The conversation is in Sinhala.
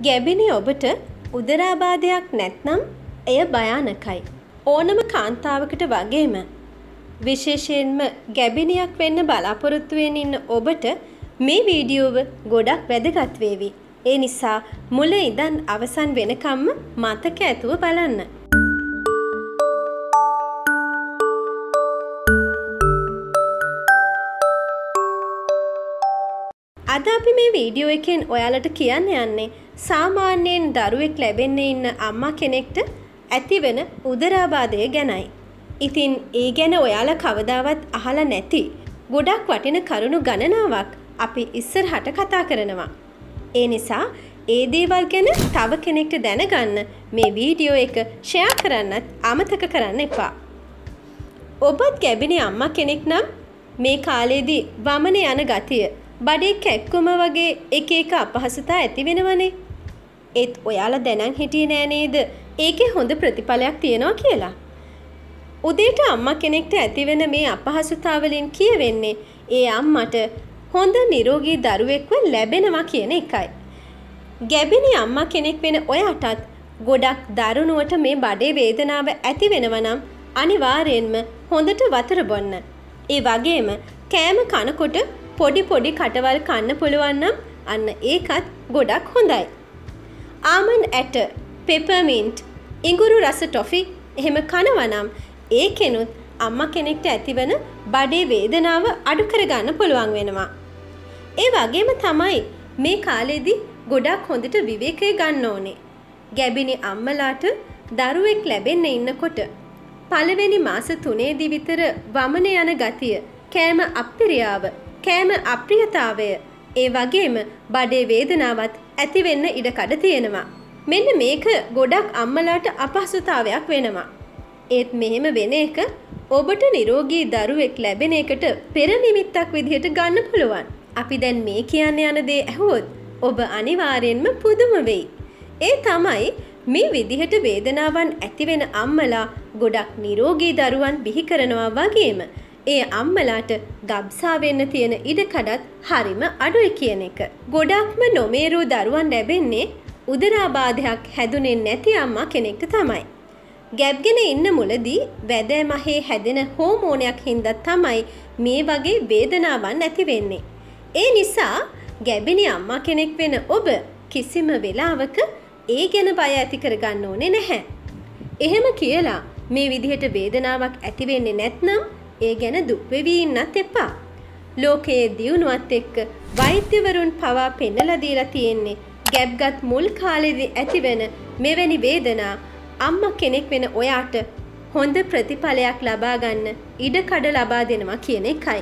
ගැබිනි ඔබට උදරාබාධයක් නැත්නම් එය භයානකයි. ඕනම කාන්තාවකට වගේම විශේෂයෙන්ම ගැබිනියක් වෙන්න බලාපොරොත්තුවෙන් ඉන්න ඔබට මේ වීඩියෝව ගොඩක් වැදගත් වේවි. ඒ නිසා මුල ඉඳන් අවසන් වෙනකම්ම මතක ඇතුව බලන්න. අද අපි මේ වීඩියෝ එකෙන් ඔයාලට කියන්න යන්නේ සාමාන්‍යයෙන් දරුවෙක් ලැබෙන්න ඉන්න අම්මා කෙනෙක්ට ඇතිවෙන උදරාබාධය ගැනයි. ඉතින් ඒ ගැන ඔයාලා කවදාවත් අහලා නැති ගොඩක් වටින කරුණු ගණනාවක් අපි ඉස්සරහට කතා කරනවා. ඒ නිසා ඒ දේවල් ගැන තව කෙනෙක්ට දැනගන්න මේ වීඩියෝ එක ෂෙයා කරන්නත් අමතක කරන්න එපා. ඔබත් ගැබිනි අම්මා කෙනෙක් නම් මේ කාලේදී වමන යන ගතිය බඩේ කැක්කුම වගේ එක එක අපහසුතා ඇති වෙනවනේ. ඒත් ඔයාලා දැනන් හිටියේ නෑ නේද? ඒකේ හොඳ ප්‍රතිඵලයක් තියෙනවා කියලා. උදේට අම්මා කෙනෙක්ට ඇතිවෙන මේ අපහසුතාවලින් කියවෙන්නේ ඒ අම්මට හොඳ නිරෝගී දරුවෙක්ව ලැබෙනවා කියන එකයි. ගැබිනි අම්මා කෙනෙක් වෙන ඔයාටත් ගොඩක් දරුණුවට මේ බඩේ වේදනාව ඇති වෙනවා නම් අනිවාර්යෙන්ම හොඳට වතුර බොන්න. ඒ වගේම කෑම කනකොට පොඩි පොඩි කටවල් කන්න පුළුවන් නම් අන්න ඒකත් ගොඩක් හොඳයි. ආමන් ඇට, පෙපර්මින්ට්, ඉඟුරු රස ටොෆි එහෙම කනවනම් ඒකෙනුත් අම්මා කෙනෙක්ට ඇතිවන බඩේ වේදනාව අඩු කරගන්න පුළුවන් වෙනවා. ඒ වගේම තමයි මේ කාලෙදී ගොඩක් හොඳට විවේකය ගන්න ඕනේ. ගැබිනි අම්මලාට දරුවෙක් ලැබෙන්න ඉන්නකොට පළවෙනි මාස තුනේදී විතර වමන යන ගතිය, කෑම අප්පිරියාව කෑම අප්‍රියතාවය ඒ වගේම බඩේ වේදනාවත් ඇතිවෙන්න ඉඩකඩ තියෙනවා. මෙන්න මේක ගොඩක් අම්මලාට අපහසුතාවයක් වෙනවා. ඒත් මෙහෙම වෙන එක ඔබට නිරෝගී දරුවෙක් ලැබෙන එකට පෙර නිමිත්තක් විදිහට ගන්න පුළුවන්. අපි දැන් මේ කියන්න යන දේ ඇහුවොත් ඔබ අනිවාර්යෙන්ම පුදුම වෙයි. ඒ තමයි මේ විදිහට වේදනාවන් ඇතිවෙන අම්මලා ගොඩක් නිරෝගී දරුවන් බිහි කරනවා වගේම ඒ අම්මලාට ගබ්සා වෙන්න තියෙන ඉඩකඩත් හරිම අඩුයි කියන එක. ගොඩක්ම නොමේරූ දරුවන් ලැබෙන්නේ උදරාබාධයක් හැදුනේ නැති අම්මා කෙනෙක්ට තමයි. ගැබ්ගෙන ඉන්න මුලදී වැදෑමහේ හැදෙන හෝමෝනයක් හින්දා තමයි මේ වගේ වේදනාවන් ඇති වෙන්නේ. ඒ නිසා ගැබිනි අම්මා කෙනෙක් වෙන ඔබ කිසිම වෙලාවක ඒ ගැන බය ඇති කරගන්න ඕනේ නැහැ. එහෙම කියලා මේ විදිහට වේදනාවක් ඇති වෙන්නේ නැත්නම් ඒ ගැන දුක්වෙවී ඉන්නත් එපා. ලෝකයේ දියුණුවත් එක්ක වෛද්‍යවරුන් පවා පෙන්නලා දීලා තියෙන්නේ ගැබ්ගත් මුල් කාලෙදී ඇතිවෙන මෙවැනි වේදනා අම්මා කෙනෙක් වෙන ඔයාට හොඳ ප්‍රතිඵලයක් ලබා ගන්න ඉඩකඩ ලබා දෙනවා කියන එකයි.